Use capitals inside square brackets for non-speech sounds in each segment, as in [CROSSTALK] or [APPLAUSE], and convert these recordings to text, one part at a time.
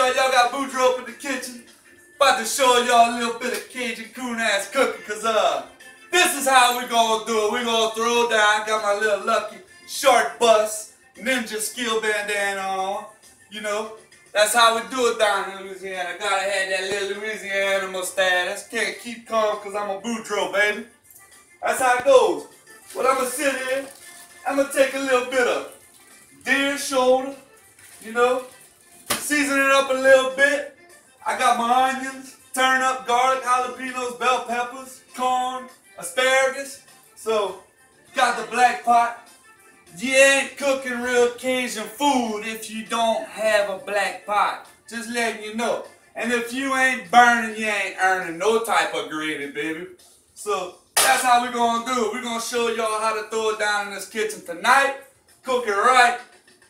y'all. Y'all got Boudreaux up in the kitchen. About to show y'all a little bit of Cajun coon ass cooking, cause uh, this is how we gonna do it. We gonna throw down. Got my little lucky short bus ninja skill bandana on. You know, that's how we do it down in Louisiana. Gotta have that little Louisiana status. Can't keep calm cause I'm a Boudreaux, baby. That's how it goes. Well, I'm gonna sit here. I'm gonna take a little bit of deer shoulder, you know, season it up a little bit. I got my onions, turnip, garlic, jalapenos, bell peppers, corn, asparagus. So, got the black pot. You ain't cooking real Cajun food if you don't have a black pot. Just letting you know. And if you ain't burning, you ain't earning no type of gravy, baby. So, that's how we're gonna do it. We're gonna show y'all how to throw it down in this kitchen tonight. Cook it right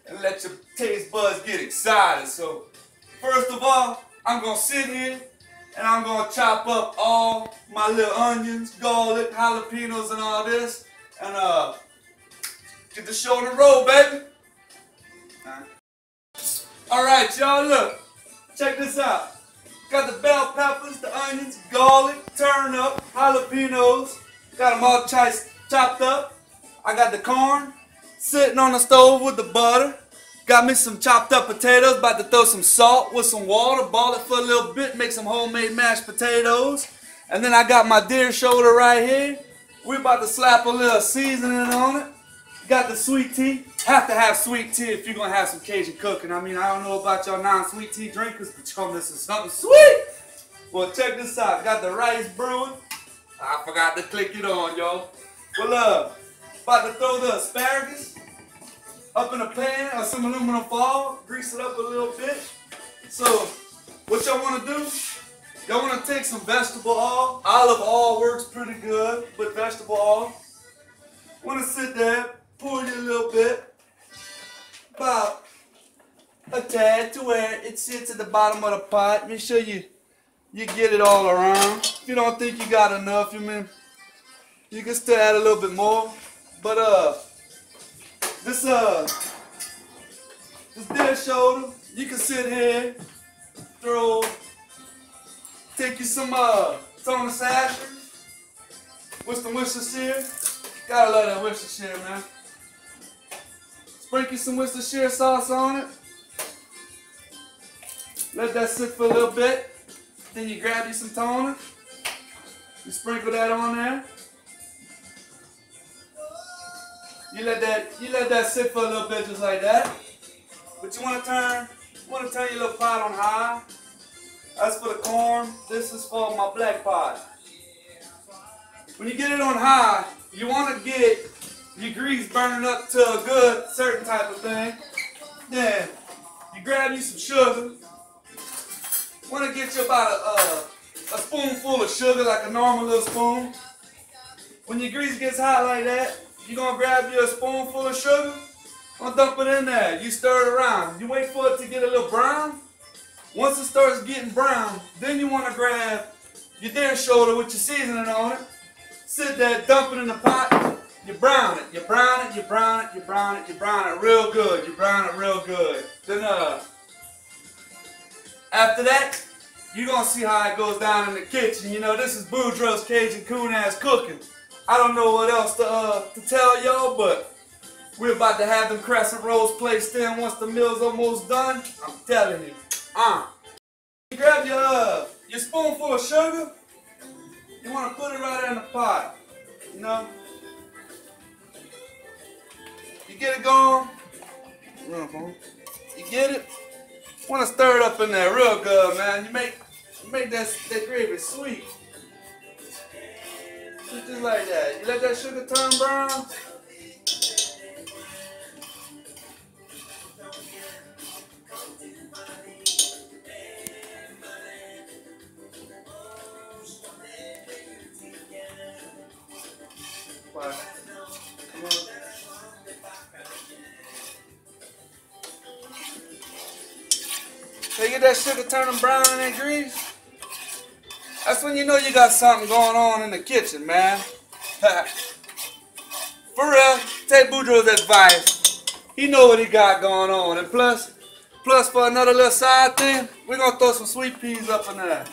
and let your taste buds get excited. So, first of all, I'm gonna sit here and I'm gonna chop up all my little onions, garlic, jalapenos, and all this, and uh, get the show the road, baby. All right, y'all, look, check this out. Got the bell peppers, the onions, garlic, turnip, jalapenos. Got them all chopped up. I got the corn sitting on the stove with the butter. Got me some chopped up potatoes. About to throw some salt with some water. boil it for a little bit. Make some homemade mashed potatoes. And then I got my deer shoulder right here. We're about to slap a little seasoning on it. Got the sweet tea. Have to have sweet tea if you're gonna have some Cajun cooking. I mean, I don't know about y'all non-sweet tea drinkers, but y'all missing something sweet. Well, check this out. Got the rice brewing. I forgot to click it on, y'all. Well, uh, about to throw the asparagus up in a pan or some aluminum foil. Grease it up a little bit. So, what y'all want to do? Y'all want to take some vegetable oil. Olive oil works pretty good with vegetable oil. Want to sit there, pour it a little bit, about a tad to where it sits at the bottom of the pot. Make sure you you get it all around. If you don't think you got enough, you mean you can still add a little bit more. But uh, this uh, this deer shoulder, you can sit here, throw, take you some uh, Sasher with some Worcestershire. Gotta love that Worcestershire, man. Sprinkle some Worcestershire sauce on it. Let that sit for a little bit. Then you grab you some toner. You sprinkle that on there. You let that you let that sit for a little bit just like that. But you wanna turn you wanna turn your little pot on high. That's for the corn. This is for my black pot. When you get it on high, you wanna get your grease burning up to a good certain type of thing. Then you grab you some sugar. Want to get you about a, a, a spoonful of sugar, like a normal little spoon. When your grease gets hot like that, you're to grab you a spoonful of sugar. Gonna dump it in there. You stir it around. You wait for it to get a little brown. Once it starts getting brown, then you want to grab your deer shoulder with your seasoning on it. Sit there, dump it in the pot. You brown it, you brown it, you brown it, you brown it, you brown it real good. You brown it real good. Then uh, after that, you're gonna see how it goes down in the kitchen. You know, this is Boudreaux's Cajun Coon Ass Cooking. I don't know what else to, uh, to tell y'all, but we're about to have them crescent rolls placed in once the meal's almost done. I'm telling you. Uh. Grab your, uh, your spoonful of sugar. You wanna put it right in the pot. You know? You get it going. You get it? Want to stir it up in there real good, man. You make you make that that gravy sweet. Just like that. You let that sugar turn brown. So you get that sugar turning brown in that grease. That's when you know you got something going on in the kitchen, man. [LAUGHS] For real, take Boudreaux's advice. He know what he got going on. And plus, Plus for another little side thing, we're gonna throw some sweet peas up in there.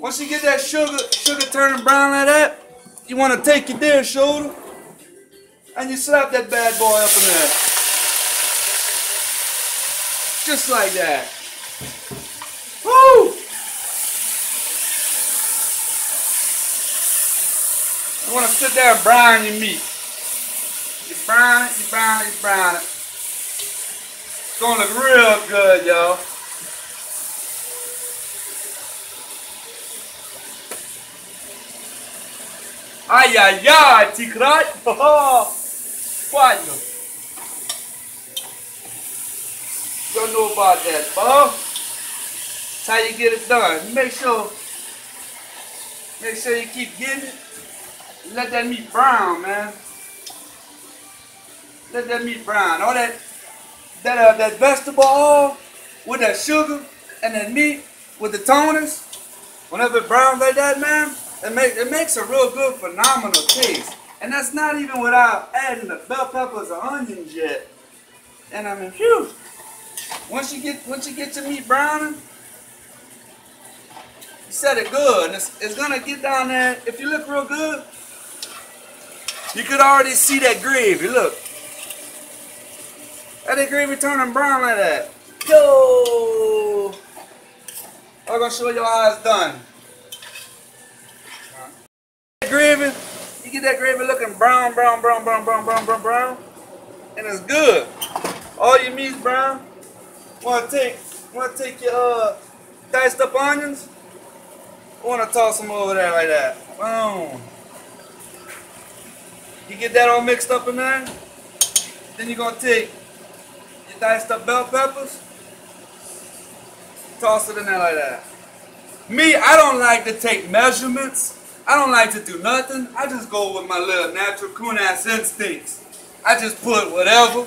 Once you get that sugar, sugar turning brown like that, you wanna take your deer shoulder and you slap that bad boy up in there. Just like that. Woo! You wanna sit there and brown your meat. You brown it, you brown it, you brown it. It's gonna look real good, y'all. Ay, ay, ay, tikrat. [LAUGHS] Quadro. Don't know about that, bro. That's how you get it done. Make sure, make sure you keep getting it. Let that meat brown, man. Let that meat brown. All that, that, uh, that vegetable oil with that sugar and that meat with the toners. Whenever it browns like that, man, it, make, it makes a real good, phenomenal taste. And that's not even without adding the bell peppers or onions yet. And I mean, phew. Once you get once you get your meat browning, you set it good. And it's, it's gonna get down there. If you look real good, you could already see that gravy. Look. That gravy turning brown like that. Yo! I'm gonna show you how it's done. Gravy, you get that gravy looking brown, brown, brown, brown, brown, brown, brown, brown, and it's good. All your meat's brown. Wanna take, wanna take your uh, diced up onions? Wanna toss them over there like that. Boom. You get that all mixed up in there. Then you're gonna take your diced up bell peppers. Toss it in there like that. Me, I don't like to take measurements. I don't like to do nothing. I just go with my little natural coon ass instincts. I just put whatever.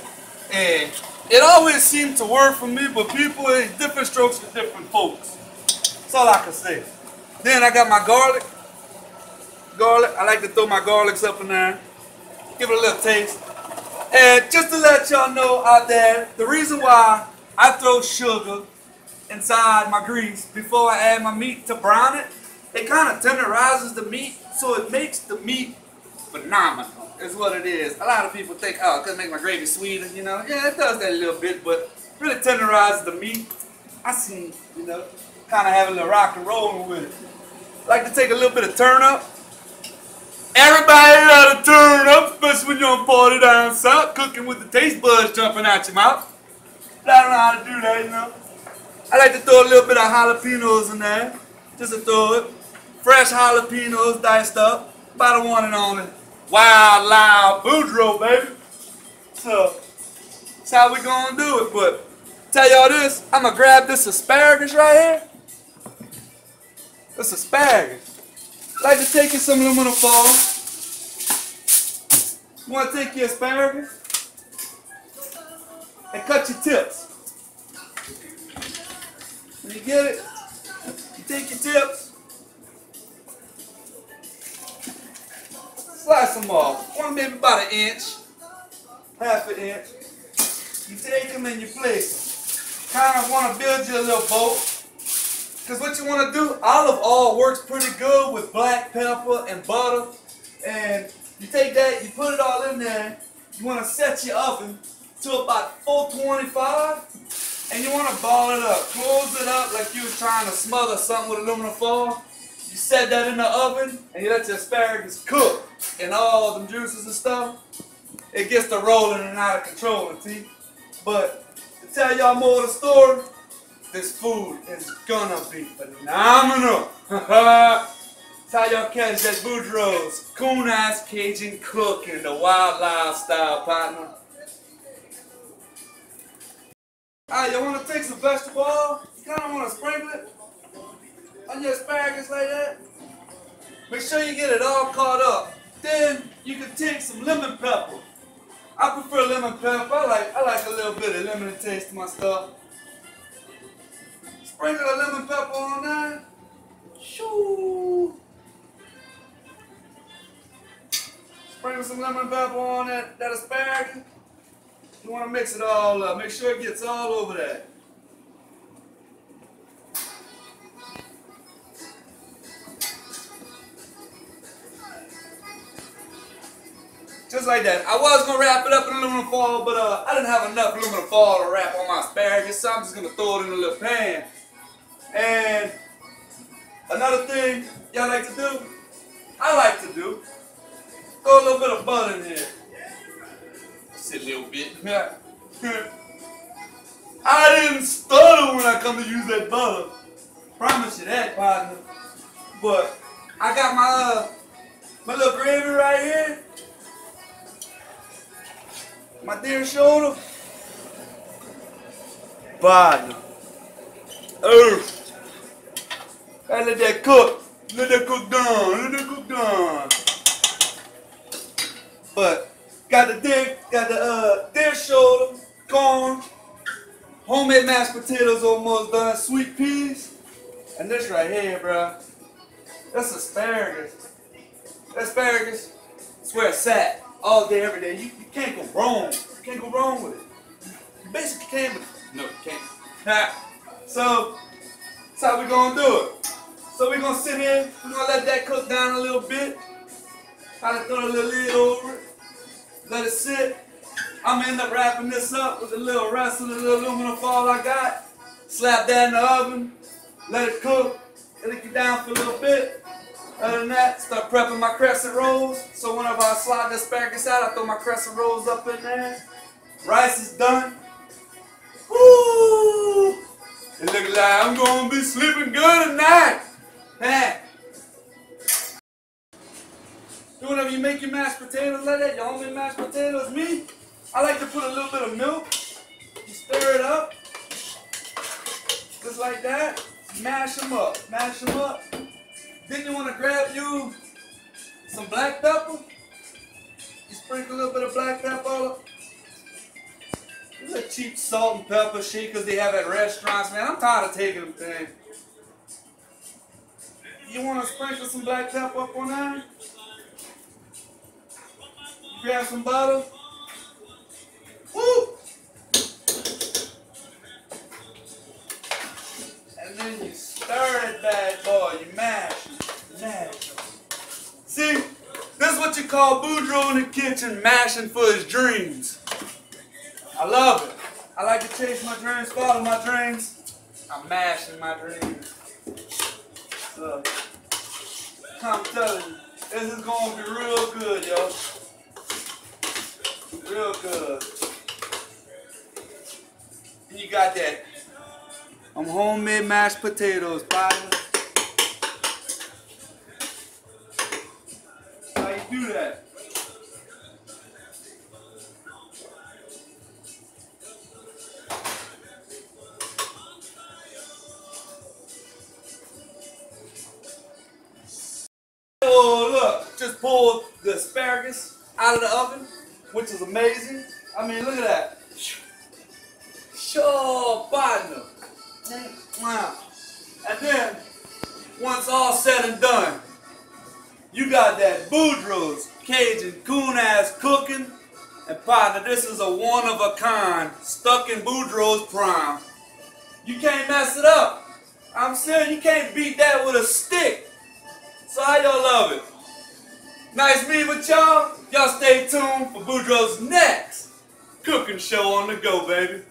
And it always seemed to work for me, but people, it's different strokes for different folks. That's all I can say. Then I got my garlic. Garlic, I like to throw my garlics up in there. Give it a little taste. And just to let y'all know out there, the reason why I throw sugar inside my grease before I add my meat to brown it, it kind of tenderizes the meat, so it makes the meat phenomenal, is what it is. A lot of people think, oh, it could make my gravy sweeter, you know. Yeah, it does that a little bit, but really tenderizes the meat. I see, you know, kind of have a little rock and roll with it. Like to take a little bit of turnip. Everybody to turn up, especially when you're on party down south, cooking with the taste buds jumping out your mouth. But I don't know how to do that, you know. I like to throw a little bit of jalapenos in there, just to throw it. Fresh jalapenos diced up, about a one and only. Wild, loud Boudreaux, baby. So, that's how we gonna do it. But, tell y'all this, I'm gonna grab this asparagus right here. This asparagus. Like to take you some aluminum foil. You wanna take your asparagus and cut your tips. When you get it, you take your tips, slice them off. One maybe about an inch, half an inch. You take them and you place them. Kind of want to build you a little boat. Because what you want to do, olive oil works pretty good with black pepper and butter. And you take that, you put it all in there. You want to set your oven to about 425. And you want to ball it up. Close it up like you was trying to smother something with aluminum foil. You set that in the oven and you let your asparagus cook and all them juices and stuff. It gets to rolling and out of control, see? But to tell y'all more of the story, this food is gonna be phenomenal. Catch that Boudreaux's coon ass Cajun cooking, the wild lifestyle partner. Alright, y'all wanna take some vegetable oil? You kinda wanna sprinkle it on your asparagus like that. Make sure you get it all caught up. Then you can take some lemon pepper. I prefer lemon pepper. I like I like a little bit of lemon taste to my stuff. Sprinkle a lemon pepper on there. Shoo. Sprinkle some lemon pepper on that, that asparagus. You want to mix it all up. Make sure it gets all over there. Just like that. I was gonna wrap it up in aluminum foil, but uh, I didn't have enough aluminum foil to wrap on my asparagus, so I'm just gonna throw it in a little pan. And another thing y'all like to do, I like to do, throw a little bit of butter in here. Just a little bit. Yeah. [LAUGHS] I didn't stutter when I come to use that butter. Promise you that, partner. But I got my uh, my little gravy right here. My deer shoulder. Partner. Oh. I let that cook. Let that cook down. Let that cook down. But got the dick, got the uh deer shoulder, corn, homemade mashed potatoes almost done, sweet peas, and this right here, bro. That's asparagus. Asparagus. It's where it's at all day, every day. You, you can't go wrong. You can't go wrong with it. You basically can't. But no, you can't. so that's how we gonna do it. So we're gonna sit here. We're gonna let that cook down a little bit. Kind to throw a little lid over it. Let it sit. I'm gonna end up wrapping this up with a little rest of the little aluminum foil I got. Slap that in the oven. Let it cook. Let it get down for a little bit. Other than that, start prepping my crescent rolls. So whenever I slide the asparagus out, I throw my crescent rolls up in there. Rice is done. Woo! It looks like I'm gonna be sleeping good tonight. Hey. Do whenever you make your mashed potatoes like that, your homemade mashed potatoes, me, I like to put a little bit of milk. You stir it up. Just like that. Mash them up. Mash them up. Then you want to grab you some black pepper. You sprinkle a little bit of black pepper is a cheap salt and pepper shakers they have at restaurants, man. I'm tired of taking them things. You want to sprinkle some black pepper up on there? Grab some butter. Woo! And then you stir it bad boy. You mash. Mash. See? This is what you call Boudreaux in the kitchen mashing for his dreams. I love it. I like to chase my dreams, follow my dreams. I'm mashing my dreams. I'm telling you, this is gonna be real good, yo. Real good. And you got that. I'm homemade mashed potatoes, partner. How you do that? Once all said and done, you got that Boudreaux's Cajun coon ass cooking. And partner, this is a one of a kind, stuck in Boudreaux's prime. You can't mess it up. I'm saying you can't beat that with a stick. So how y'all love it? Nice meeting with y'all. Y'all stay tuned for Boudreaux's next cooking show on the go, baby.